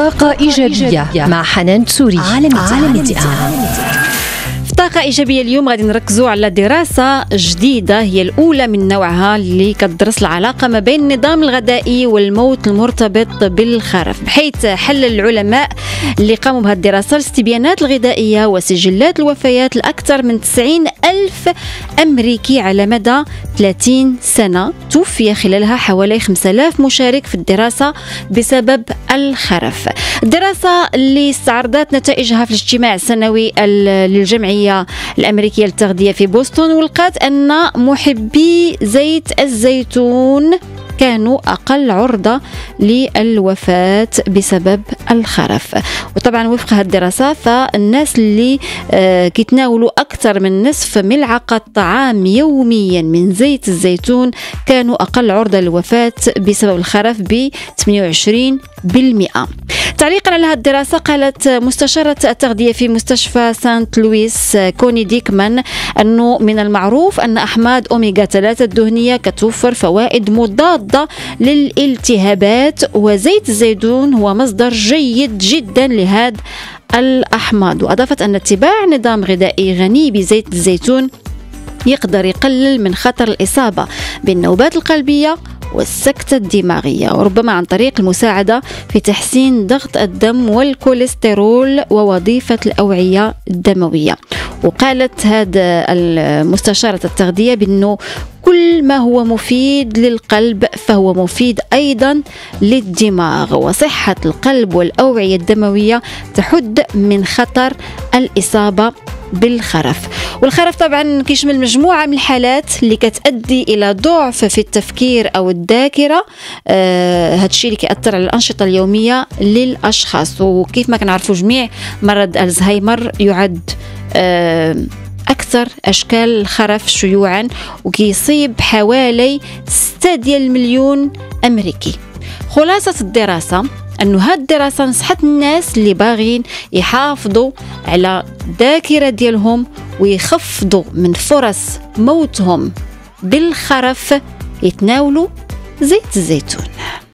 طاقة إيجابية مع حنان تسوري. عالم في طاقة إيجابية اليوم غادي نركزوا على دراسة جديدة هي الأولى من نوعها اللي كتدرس العلاقة ما بين النظام الغذائي والموت المرتبط بالخرف. بحيث حل العلماء اللي قاموا بهذه الدراسة الاستبيانات الغذائية وسجلات الوفيات لأكثر من 90 ألف أمريكي على مدى 30 سنة توفي خلالها حوالي 5000 مشارك في الدراسة بسبب الخرف. الدراسة اللي استعرضت نتائجها في الاجتماع السنوي للجمعية الأمريكية للتغذية في بوسطن ولقات أن محبي زيت الزيتون كانوا أقل عرضة للوفاة بسبب الخرف. وطبعا وفق هذه الدراسة فالناس اللي آه، كيتناولوا أكثر من نصف ملعقة طعام يوميا من زيت الزيتون كانوا أقل عرضة للوفاة بسبب الخرف ب 28% تعليقا على هذه الدراسة قالت مستشارة التغذية في مستشفى سانت لويس كوني ديكمان أنه من المعروف أن أحماض أوميغا 3 الدهنية كتوفر فوائد مضادة للالتهابات وزيت الزيتون هو مصدر جيد جدا لهذا الأحماض. وأضافت أن اتباع نظام غذائي غني بزيت الزيتون يقدر يقلل من خطر الإصابة بالنوبات القلبية والسكتة الدماغية وربما عن طريق المساعدة في تحسين ضغط الدم والكوليسترول ووظيفة الأوعية الدموية. وقالت هذا المستشارة التغذية بأنه كل ما هو مفيد للقلب فهو مفيد أيضا للدماغ وصحة القلب والأوعية الدموية تحد من خطر الإصابة بالخرف. والخرف طبعا كيشمل مجموعة من الحالات اللي كتأدي إلى ضعف في التفكير أو الذاكرة. آه هذا الشيء اللي كيأثر على الأنشطة اليومية للأشخاص. وكيف ما كنعرفوا جميع مرض ألزهايمر يعد آه أكثر أشكال الخرف شيوعا وكيصيب حوالي 6 ديال المليون أمريكي. خلاصة الدراسة أنه هاد الدراسة نصحت الناس اللي باغين يحافظوا على الذاكرة ديالهم ويخفضوا من فرص موتهم. بالخرف يتناولوا زيت الزيتون.